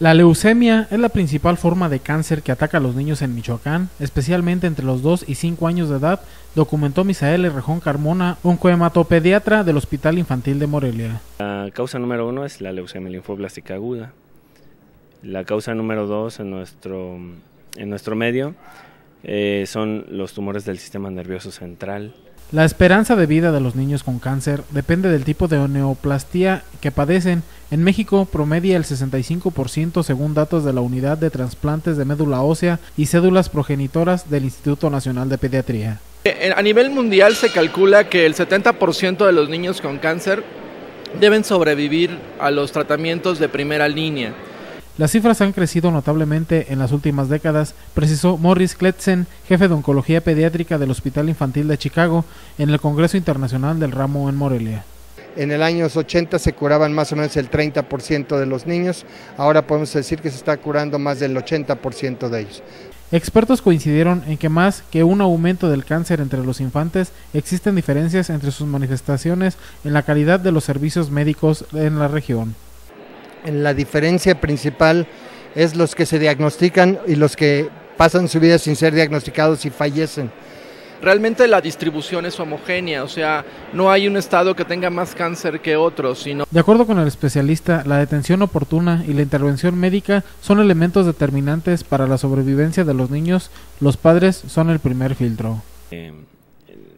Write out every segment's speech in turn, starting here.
La leucemia es la principal forma de cáncer que ataca a los niños en Michoacán, especialmente entre los 2 y 5 años de edad, documentó Misael Rejón Carmona, un cohematopediatra del Hospital Infantil de Morelia. La causa número uno es la leucemia linfoblástica aguda. La causa número dos en nuestro, en nuestro medio eh, son los tumores del sistema nervioso central. La esperanza de vida de los niños con cáncer depende del tipo de neoplastía que padecen. En México promedia el 65% según datos de la Unidad de Transplantes de Médula Ósea y Cédulas Progenitoras del Instituto Nacional de Pediatría. A nivel mundial se calcula que el 70% de los niños con cáncer deben sobrevivir a los tratamientos de primera línea. Las cifras han crecido notablemente en las últimas décadas, precisó Morris Kletzen, jefe de Oncología Pediátrica del Hospital Infantil de Chicago, en el Congreso Internacional del Ramo en Morelia. En el año 80 se curaban más o menos el 30% de los niños, ahora podemos decir que se está curando más del 80% de ellos. Expertos coincidieron en que más que un aumento del cáncer entre los infantes, existen diferencias entre sus manifestaciones en la calidad de los servicios médicos en la región la diferencia principal es los que se diagnostican y los que pasan su vida sin ser diagnosticados y fallecen. Realmente la distribución es homogénea, o sea, no hay un estado que tenga más cáncer que otro, sino... De acuerdo con el especialista, la detención oportuna y la intervención médica son elementos determinantes para la sobrevivencia de los niños, los padres son el primer filtro. Eh,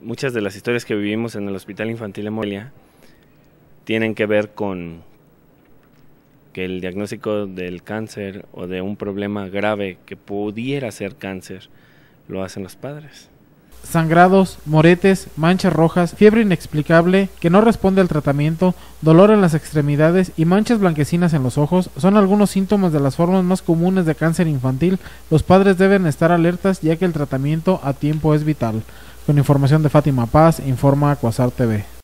muchas de las historias que vivimos en el Hospital Infantil de Morelia tienen que ver con, que el diagnóstico del cáncer o de un problema grave que pudiera ser cáncer lo hacen los padres. Sangrados, moretes, manchas rojas, fiebre inexplicable que no responde al tratamiento, dolor en las extremidades y manchas blanquecinas en los ojos son algunos síntomas de las formas más comunes de cáncer infantil. Los padres deben estar alertas ya que el tratamiento a tiempo es vital. Con información de Fátima Paz, informa Cuasar TV.